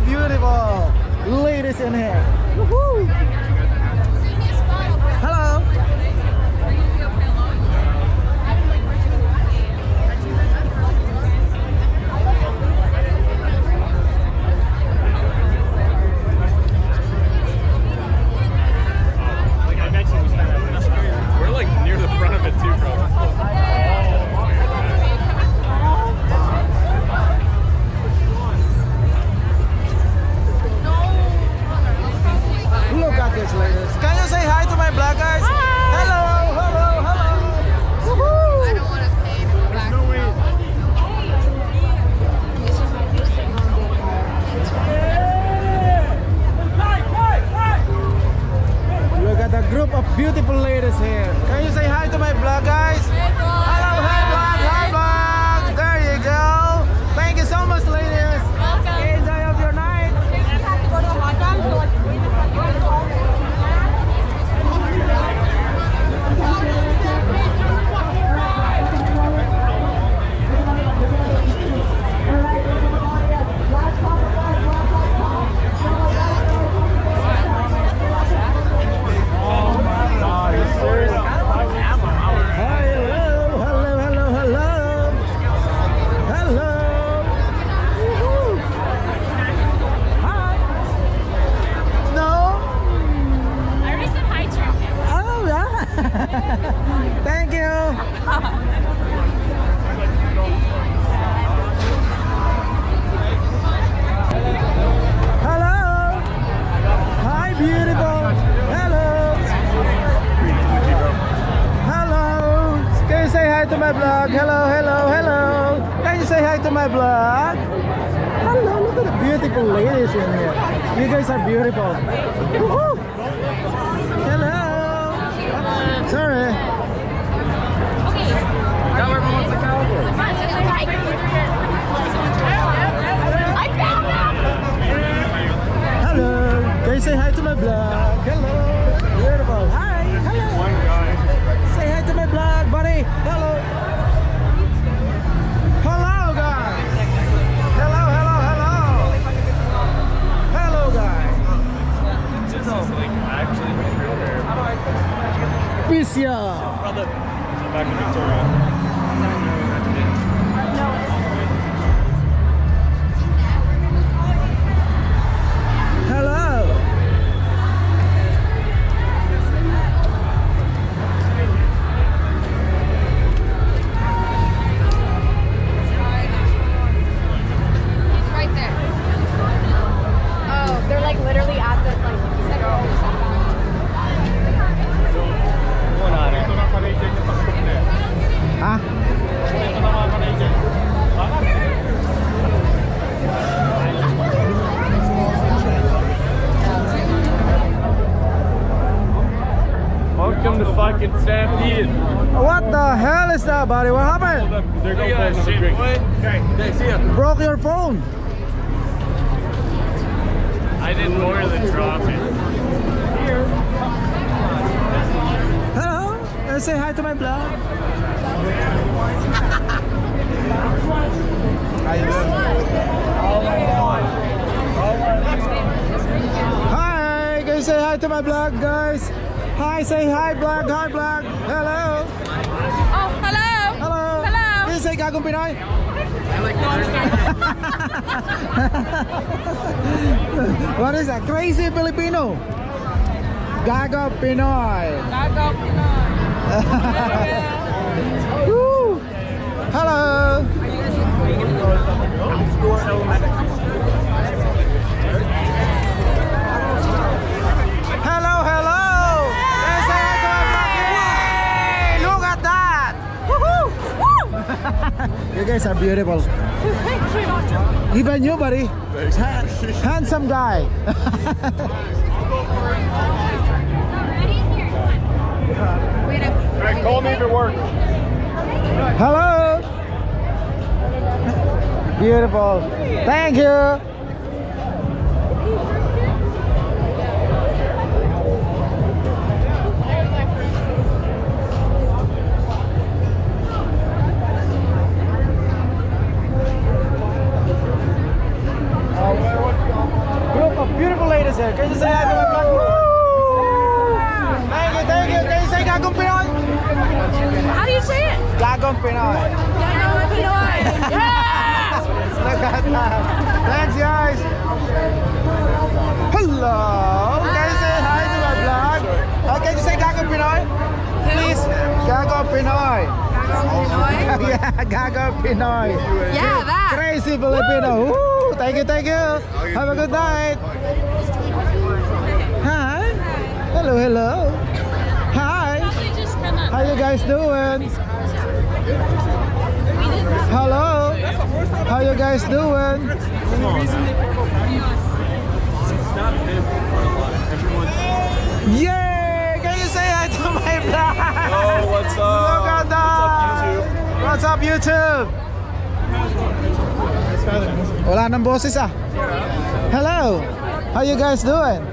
beautiful. Ladies in here. kids like. Can you say hi to my black guys? Hi. Hello, hello, hello. Woohoo! I don't want to say black. No way. Look at the group of beautiful ladies here. Can you say hi to my black guys? Are beautiful. Fucking Stampede. What the hell is that, buddy? What happened? Hold up, they're going for another drink. Okay, okay, see ya. Broke your phone. I didn't order the trophy. Hello. Can you say hi to my vlog? How you Hi. Can you say hi to my blog, guys? Hi. Say hi, Black. Hi, Black. Hello. Oh, hello! Hello. Hello. Can you say Pinoy? what is that? Crazy Filipino. Gago Pinoy. Woo. Hello. Hello, you guys are beautiful. Even you, buddy. Ha- handsome guy. Alright, call me if it works. Hello. Beautiful. Thank you. Beautiful ladies here. Can you say hi to my vlog? Thank you, thank you. Can you say Gagong Pinoy? How do you say it? Gagong Pinoy. Yeah! Look at that. Thanks, guys. Hello. Can you say hi to my vlog? Uh, can you say Gago Pinoy? Please. Gago Pinoy. yeah, Gago Pinoy. Yeah, that. Crazy Filipino. Woo. Thank you, thank you. Have a good night. Guys doing? Hello. How you guys doing? Yay! can you say hi to my vlog? Oh, what's up? Look at that! What's up, YouTube? Wala nang boses ah. Hello! How you guys doing?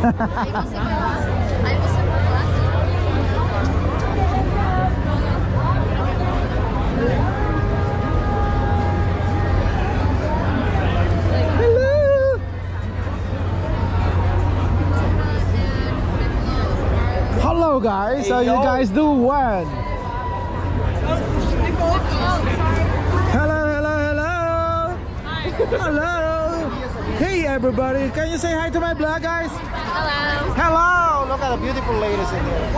Hello! Hello guys, how you guys doing? Hello, hello, hello! Hello! Hey everybody, can you say hi to my vlog guys? Hello. Hello! Look at the beautiful ladies in here.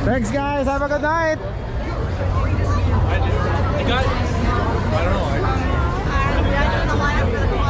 Thanks guys, have a good night! You got I don't know.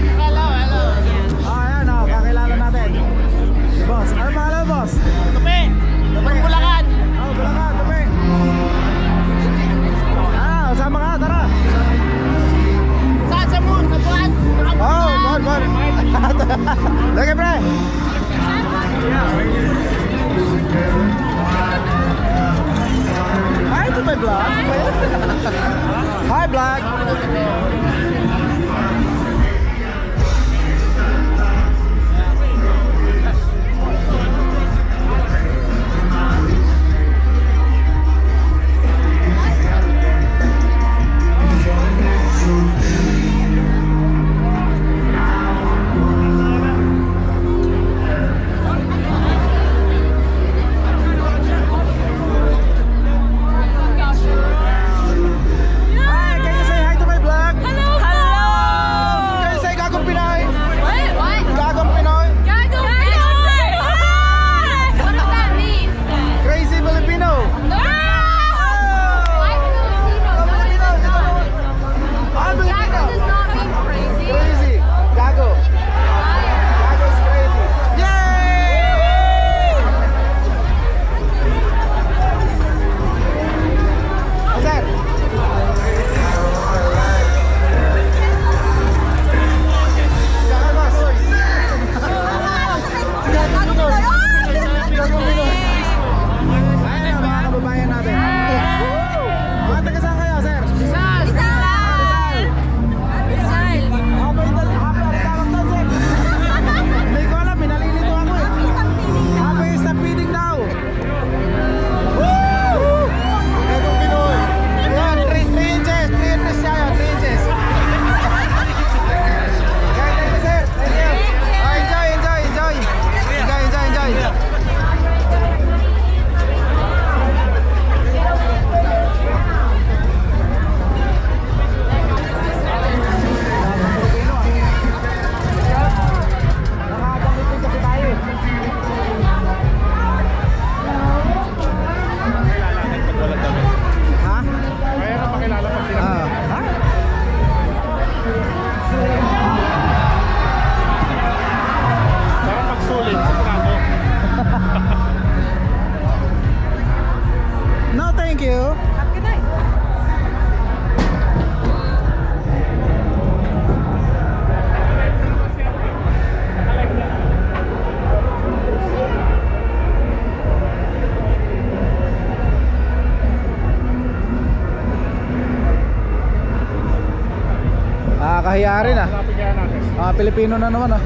Kahiya rin ah. Hanapin kaya natin. Ah, Pilipino na naman ah.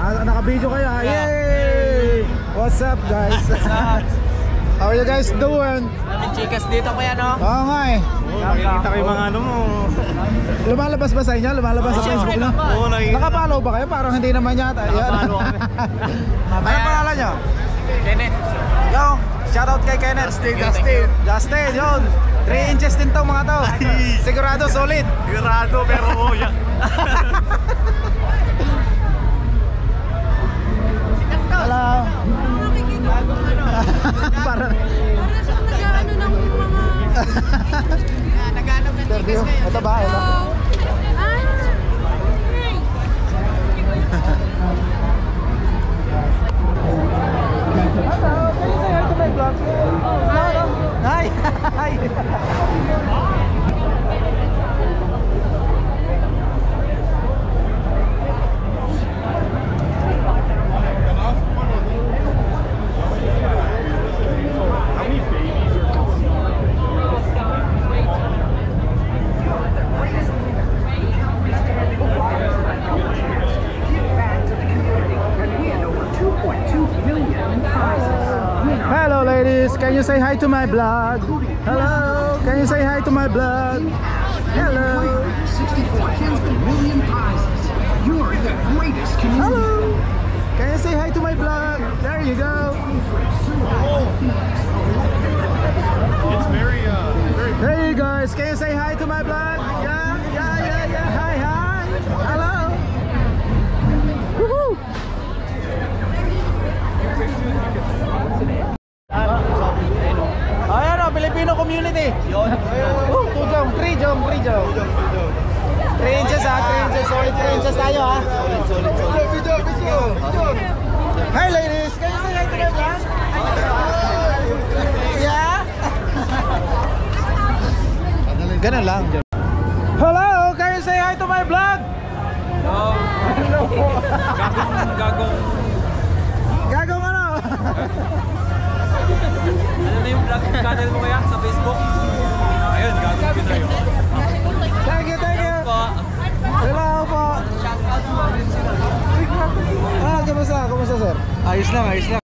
Ah, naka-video kayo ah. Yay! What's up guys? How are you guys doing? Daming chikas dito kuya no? Oo nga eh. Nakikita ko yung mga ano mo. Lumalabas ba sa inyo? Lumalabas sa Facebook nyo? Oo, nakikita. Nakapollow ba kayo? Parang hindi naman yata. Yan. Nakapollow kami. ano pangalan nyo? Kenneth. Yo, shoutout kay Kenneth. Justin, Justin. Justin, yun. 3 inches din to mga to. Sigurado solid. Sigurado, pero oh, yan. Hello. Para nag-ano ng mga... Naghanap ng tickets ngayon. Ito ba? Ito. Ah! ladies, can you say hi to my blood? Hello, can you say hi to my vlog? Hello. 64 Kinsmen million prizes. You're the greatest. Hello. Can you say hi to my blood? There you go. It's very, uh, very There you guys. Can you say hi to my blood? Yeah, yeah, yeah, yeah. Hi, hi. Hello. Woohoo. Community. Yun. Oh, two jong, three jong, three jong. Three inches ha, three inches. Solid three inches tayo ha. Solid, solid, Video, video, video. Hi ladies, can you say hi to my vlog? Yeah? Ganun lang. Hello, can you say hi to my vlog? gagong, gagong, Gagong ano? Ano na yung vlog channel mo kaya sa Facebook? Ayun, gagong Pinoy. Thank you, thank you. Hello po. Ah, kumusta? Kumusta sir? Ayos lang, ayos lang.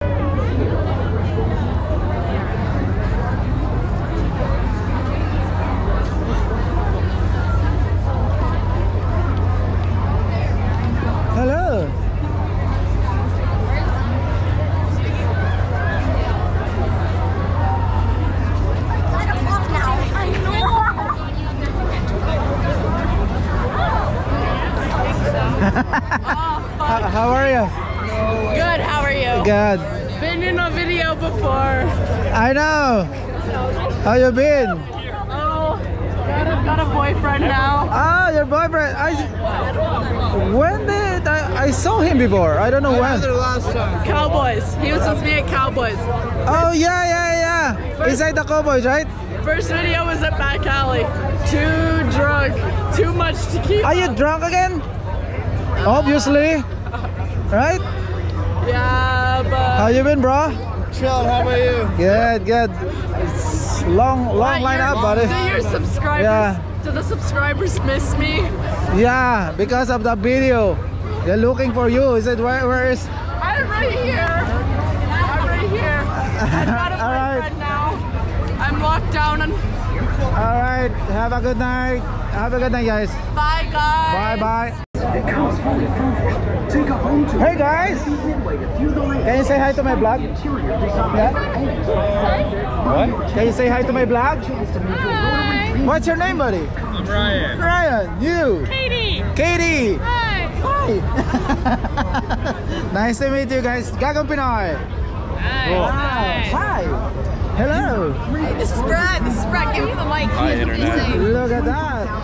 How, how are you? Good, how are you? Good. Been in a video before. I know. How you been? Oh, got a, got a boyfriend now. Ah, your boyfriend. I. When did I? I saw him before. I don't know when. last time. Cowboys. He was with me at Cowboys. Oh yeah, yeah, yeah. Inside the Cowboys, right? First video was at Back Alley. Too drunk. Too much to keep. Are you up. drunk again? Obviously. Right? Yeah, but... How you been, bro? Chill, how about you? Good, good. It's long, long Why, lineup, your- buddy. Do your subscribers? Yeah. Do the subscribers miss me? Yeah, because of the video. They're looking for you. Is it where? Where is? I'm right here. I'm right here. I've got a All right. boyfriend now. I'm locked down and All right. Have a good night. Have a good night, guys. bye guys. Bye, bye. It comes fully furnished. Take a home to Hey guys, Midway to view the land. can you say hi to my blog? Yeah. What? Can you say hi to my vlog? What's your name, buddy? I'm Ryan. Ryan. You. Katie. Katie. Hi. Hi. nice to meet you guys. Gagong Pinoy. Hi. Hi. Hello. This is Brad. This is Brad. Give me the mic. Hi, Internet. Look at that.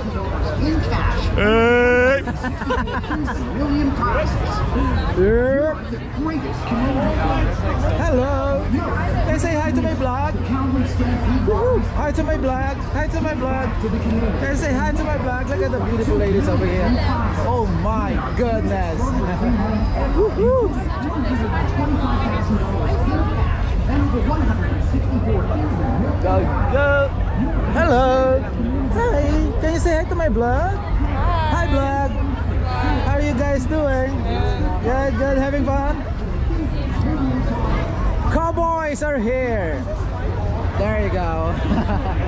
In cash. Hey. Million prizes. Yep. The greatest community. Hello. You say hi to my vlog? Calgary Stampede. Woohoo. Hi to my vlog. Hi to my. Can you say hi to my vlog? Look at the beautiful ladies over here. Oh my goodness. Go, go. Hello. Hi. Can you say hi to my vlog? Hi, vlog. How are you guys doing? Good, good. Having fun? Cowboys are here. There you go.